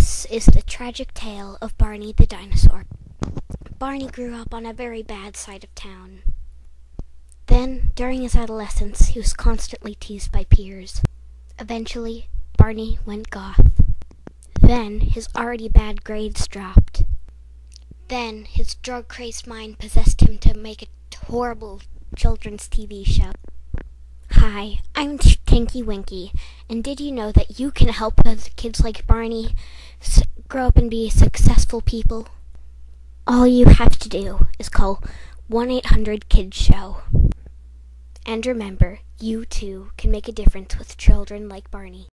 This is the tragic tale of Barney the dinosaur. Barney grew up on a very bad side of town. Then, during his adolescence, he was constantly teased by peers. Eventually, Barney went goth. Then, his already bad grades dropped. Then, his drug crazed mind possessed him to make a horrible children's TV show. Hi, I'm Tinky Winky, and did you know that you can help kids like Barney grow up and be successful people? All you have to do is call 1 800 Kids Show. And remember, you too can make a difference with children like Barney.